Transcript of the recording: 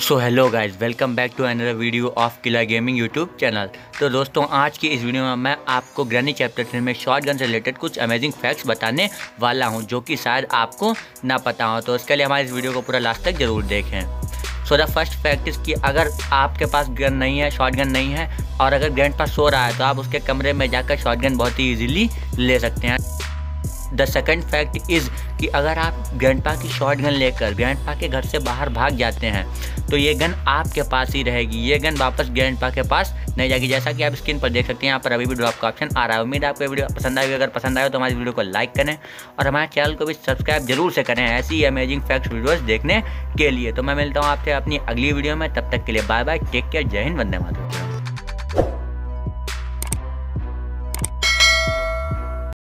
So hello guys welcome back to another video of Kila gaming YouTube channel तो दोस्तों, आज की इस वीडियो में मैं आपको ग्रैनी चैप्टर थ्री में शॉर्ट गन से रिलेटेड कुछ अमेजिंग फैक्ट्स बताने वाला हूँ, जो कि शायद आपको ना पता हो। तो उसके लिए हमारे इस वीडियो को पूरा लास्ट तक ज़रूर देखें। So the first fact is कि अगर आपके पास गन नहीं है शॉर्ट गन नहीं है, और अगर ग्रैंड पास सो रहा है तो आप उसके कमरे में जाकर शॉर्ट गन बहुत ही ईजिली ले सकते हैं। द सेकेंड फैक्ट इज़ कि अगर आप ग्रैंडपा की शॉर्ट गन लेकर ग्रैंडपा के घर से बाहर भाग जाते हैं तो ये गन आपके पास ही रहेगी। ये गन वापस ग्रैंडपा के पास नहीं जाएगी। जैसा कि आप स्क्रीन पर देख सकते हैं, यहाँ पर अभी भी ड्रॉप का ऑप्शन आ रहा है। उम्मीद आपको वीडियो पसंद आएगी। अगर पसंद आए तो हमारी वीडियो को लाइक करें और हमारे चैनल को भी सब्सक्राइब ज़रूर से करें ऐसी अमेजिंग फैक्ट्स वीडियोज़ देखने के लिए। तो मैं मिलता हूँ आपसे अपनी अगली वीडियो में। तब तक के लिए बाय बाय टेक केयर जय हिंद। वंदे मातरम।